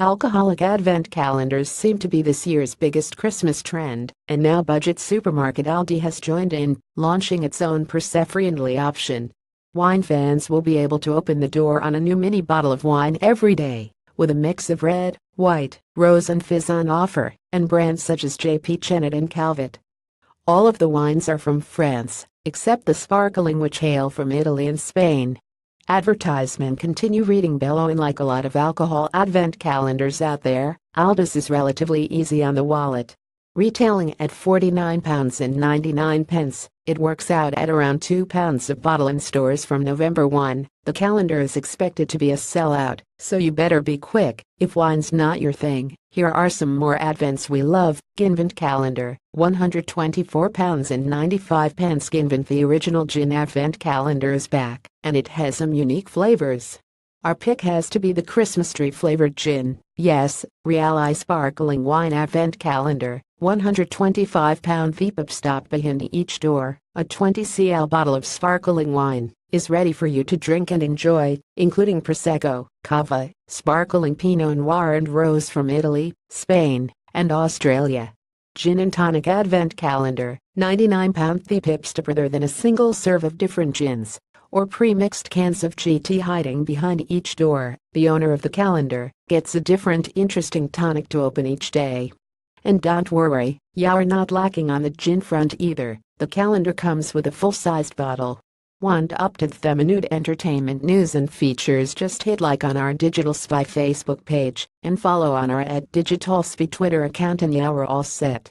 Alcoholic advent calendars seem to be this year's biggest Christmas trend, and now budget supermarket Aldi has joined in, launching its own Persephone option. Wine fans will be able to open the door on a new mini bottle of wine every day, with a mix of red, white, rose and fizz on offer, and brands such as JP Chenet and Calvet. All of the wines are from France, except the sparkling which hail from Italy and Spain. Advertisement continue reading below, and like a lot of alcohol advent calendars out there, Aldi's is relatively easy on the wallet. Retailing at £49.99, pence, it works out at around £2 a bottle in stores from November 1. The calendar is expected to be a sellout, so you better be quick. If wine's not your thing, here are some more advents we love. Ginvent calendar, £124.95. Ginvent The original gin advent calendar is back, and it has some unique flavors. Our pick has to be the Christmas tree flavored gin. Yes, Real Reali Sparkling Wine Advent Calendar, 125 pound VPUP stop behind each door. A 20 cl bottle of sparkling wine is ready for you to drink and enjoy, including Prosecco, Cava, sparkling Pinot Noir and Rose from Italy, Spain, and Australia. Gin and Tonic Advent Calendar, 99 pound VPUPs to further than a single serve of different gins or pre-mixed cans of GT hiding behind each door, the owner of the calendar gets a different interesting tonic to open each day. And don't worry, you're not lacking on the gin front either, the calendar comes with a full-sized bottle. Want up to the minute entertainment news and features just hit like on our Digital Spy Facebook page and follow on our at Digital Spy Twitter account and you're all set.